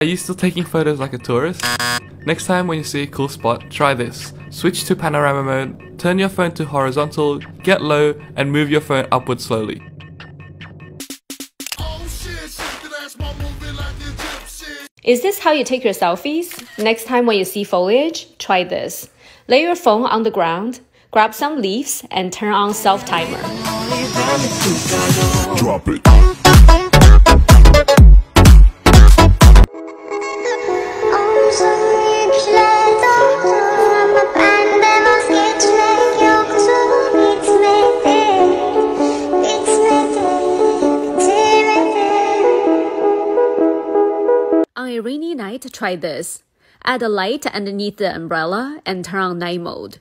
Are you still taking photos like a tourist? Next time when you see a cool spot, try this. Switch to panorama mode, turn your phone to horizontal, get low, and move your phone upward slowly. Is this how you take your selfies? Next time when you see foliage, try this. Lay your phone on the ground, grab some leaves, and turn on self timer. Drop it. On a rainy night, try this. Add a light underneath the umbrella and turn on night mode.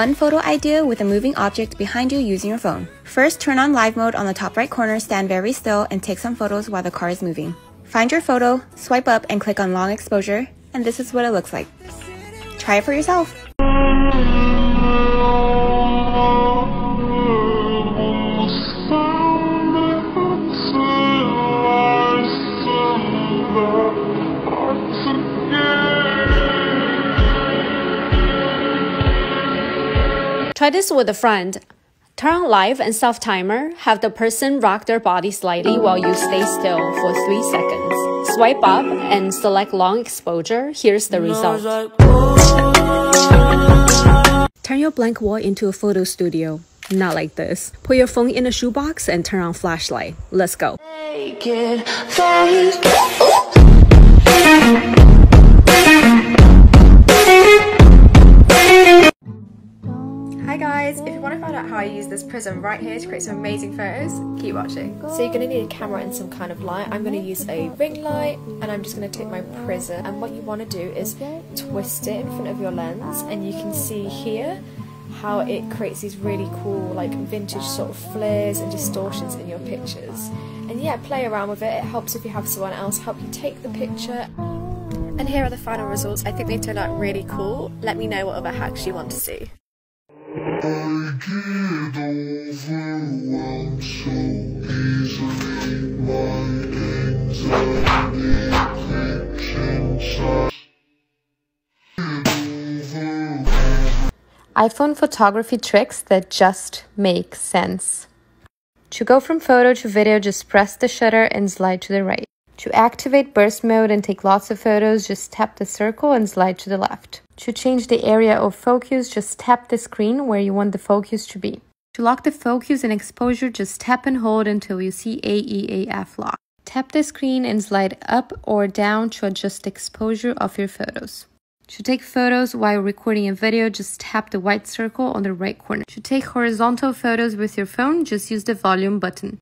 Fun photo idea with a moving object behind you using your phone. First, turn on live mode on the top right corner, stand very still, and take some photos while the car is moving. Find your photo, swipe up, and click on long exposure, and this is what it looks like. Try it for yourself. Try this with a friend. Turn on live and self timer. Have the person rock their body slightly while you stay still for 3 seconds. Swipe up and select long exposure. Here's the result. Turn your blank wall into a photo studio. Not like this. Put your phone in a shoebox and turn on flashlight. Let's go. Guys, if you want to find out how I use this prism right here to create some amazing photos, keep watching. So you're going to need a camera and some kind of light. I'm going to use a ring light and I'm just going to take my prism and what you want to do is twist it in front of your lens and you can see here how it creates these really cool like vintage sort of flares and distortions in your pictures. And yeah, play around with it. It helps if you have someone else help you take the picture. And here are the final results. I think they turned out really cool. Let me know what other hacks you want to see. I so easily. My iPhone photography tricks that just make sense. To go from photo to video, just press the shutter and slide to the right. To activate burst mode and take lots of photos, just tap the circle and slide to the left. To change the area of focus, just tap the screen where you want the focus to be. To lock the focus and exposure, just tap and hold until you see AEAF lock. Tap the screen and slide up or down to adjust the exposure of your photos. To take photos while recording a video, just tap the white circle on the right corner. To take horizontal photos with your phone, just use the volume button.